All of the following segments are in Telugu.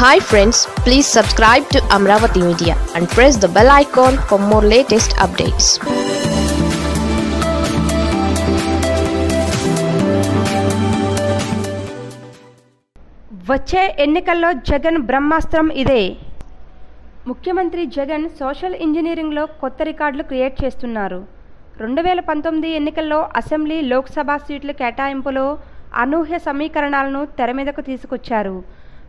Hi friends please subscribe to Amaravati media and press the bell icon for more latest updates వచ్చే ఎన్నికల్లో జగన్ బ్రహ్మాస్త్రం ఇదే. ముఖ్యమంత్రి జగన్ సోషల్ ఇంజనీరింగ్లో కొత్త రికార్డులు క్రియేట్ చేస్తున్నారు. రెండు వేల పంతొమ్మిది ఎన్నికల్లో అసెంబ్లీ లోక్సభ సీట్ల కేటాయింపులో అనూహ్య సమీకరణాలను తెర మీదకు తీసుకొచ్చారు.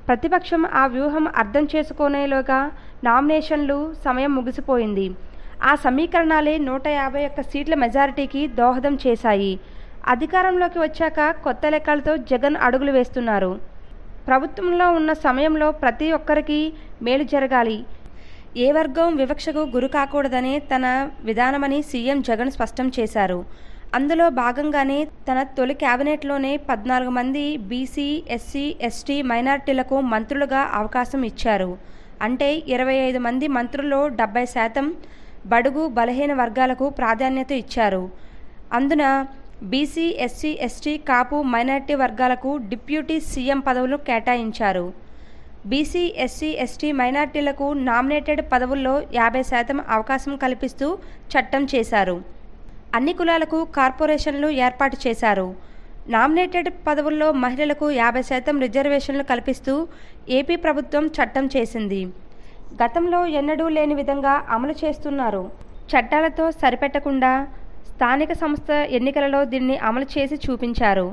ప్రతిపక్షం ఆ వ్యూహం అర్థం చేసుకునేలోగా నామినేషన్లు సమయం ముగిసిపోయింది. ఆ సమీకరణాలే నూట యాభై ఒక్క సీట్ల మెజారిటీకి దోహదం చేశాయి. అధికారంలోకి వచ్చాక కొత్త లెక్కలతో జగన్ అడుగులు వేస్తున్నారు. ప్రభుత్వంలో ఉన్న సమయంలో ప్రతి ఒక్కరికి మేలు జరగాలి. ఏ వర్గం వివక్షకు గురి కాకూడదనే తన విధానమని సీఎం జగన్ స్పష్టం చేశారు. అందులో భాగంగానే తన తొలి కేబినెట్లోనే పద్నాలుగు మంది బీసీ ఎస్సీ ఎస్టీ మైనార్టీలకు మంత్రులుగా అవకాశం ఇచ్చారు. అంటే ఇరవై ఐదు మంది మంత్రుల్లో డెబ్బై శాతం బడుగు బలహీన వర్గాలకు ప్రాధాన్యత ఇచ్చారు. అందున BC SC ST Kapu minority వర్గాలకు డిప్యూటీ సీఎం పదవులు కేటాయించారు. బీసీ ఎస్సీ ఎస్టీ మైనార్టీలకు నామినేటెడ్ పదవుల్లో యాభై శాతం అవకాశం కల్పిస్తూ చట్టం చేశారు. అన్ని కులాలకు కార్పొరేషన్లు ఏర్పాటు చేశారు. నామినేటెడ్ పదవుల్లో మహిళలకు యాభై శాతం రిజర్వేషన్లు కల్పిస్తూ ఏపీ ప్రభుత్వం చట్టం చేసింది. గతంలో ఎన్నడూ లేని విధంగా అమలు చేస్తున్నారు. చట్టాలతో సరిపెట్టకుండా స్థానిక సంస్థ ఎన్నికలలో దీన్ని అమలు చేసి చూపించారు.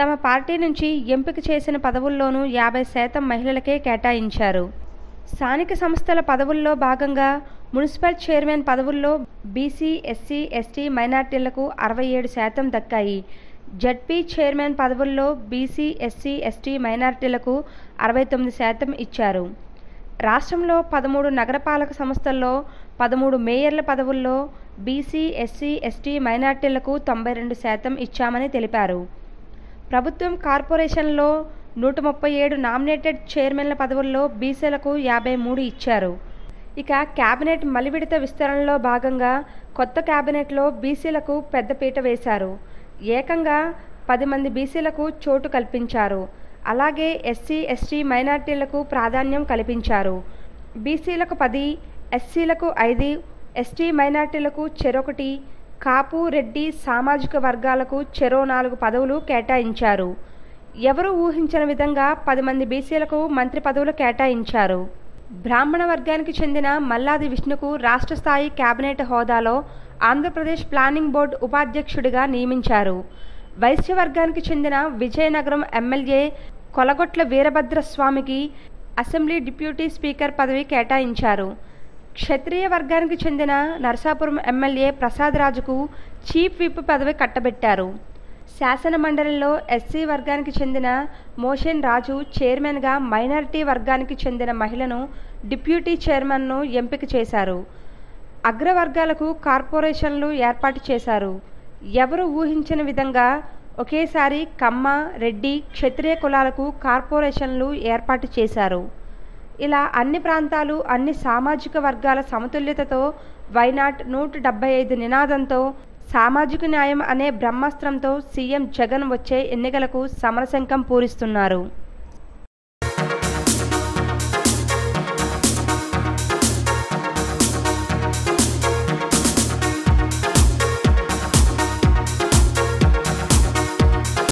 తమ పార్టీ నుంచి ఎంపిక చేసిన పదవుల్లోనూ యాభై శాతం మహిళలకే కేటాయించారు. స్థానిక సంస్థల పదవుల్లో భాగంగా మున్సిపల్ చైర్మన్ పదవుల్లో బీసీ ఎస్సీ ఎస్టీ మైనార్టీలకు అరవై ఏడు శాతం దక్కాయి. జడ్పీ చైర్మన్ పదవుల్లో బీసీ ఎస్సీ ఎస్టీ మైనార్టీలకు అరవై తొమ్మిది శాతం ఇచ్చారు. రాష్ట్రంలో పదమూడు నగరపాలక సంస్థల్లో పదమూడు మేయర్ల పదవుల్లో బీసీ ఎస్సీ ఎస్టీ మైనార్టీలకు తొంభై రెండు శాతం ఇచ్చామని తెలిపారు. ప్రభుత్వం కార్పొరేషన్లో నూట ముప్పై ఏడు నామినేటెడ్ చైర్మన్ల పదవుల్లో బీసీలకు యాభై మూడు ఇచ్చారు. ఇక కేబినెట్ మలివిడత విస్తరణలో భాగంగా కొత్త కేబినెట్లో బీసీలకు పెద్దపీట వేశారు. ఏకంగా పది మంది బీసీలకు చోటు కల్పించారు. అలాగే ఎస్సీ ఎస్టీ మైనార్టీలకు ప్రాధాన్యం కల్పించారు. బీసీలకు పది ఎస్సీలకు ఐదు ఎస్టీ మైనార్టీలకు చెరొకటి కాపు రెడ్డి సామాజిక వర్గాలకు చెరో నాలుగు పదవులు కేటాయించారు. ఎవరు ఊహించిన విధంగా పది మంది బీసీలకు మంత్రి పదవులు కేటాయించారు. బ్రాహ్మణ వర్గానికి చెందిన మల్లాది విష్ణుకు రాష్ట్ర స్థాయి కేబినెట్ హోదాలో ఆంధ్రప్రదేశ్ ప్లానింగ్ బోర్డు ఉపాధ్యక్షుడిగా నియమించారు. వైశ్య వర్గానికి చెందిన విజయనగరం ఎమ్మెల్యే కొలగొట్ల వీరభద్రస్వామికి అసెంబ్లీ డిప్యూటీ స్పీకర్ పదవి కేటాయించారు. క్షత్రియ వర్గానికి చెందిన నరసాపురం ఎమ్మెల్యే ప్రసాద్ రాజుకు చీఫ్ విప్ పదవి కట్టబెట్టారు. శాసన మండలిలో ఎస్సీ వర్గానికి చెందిన మోషన్ రాజు చైర్మన్గా మైనారిటీ వర్గానికి చెందిన మహిళను డిప్యూటీ చైర్మన్ను ఎంపిక చేశారు. అగ్రవర్గాలకు కార్పొరేషన్లు ఏర్పాటు చేశారు. ఎవరు ఊహించిన విధంగా ఒకేసారి కమ్మ రెడ్డి క్షత్రియ కులాలకు కార్పొరేషన్లు ఏర్పాటు చేశారు. ఇలా అన్ని ప్రాంతాలు అన్ని సామాజిక వర్గాల సమతుల్యతతో వైనాట్ నూట డెబ్బై ఐదు నినాదంతో సామాజిక న్యాయం అనే బ్రహ్మాస్త్రంతో సీఎం జగన్ వచ్చే ఎన్నికలకు సమరశంఖం పూరిస్తున్నారు.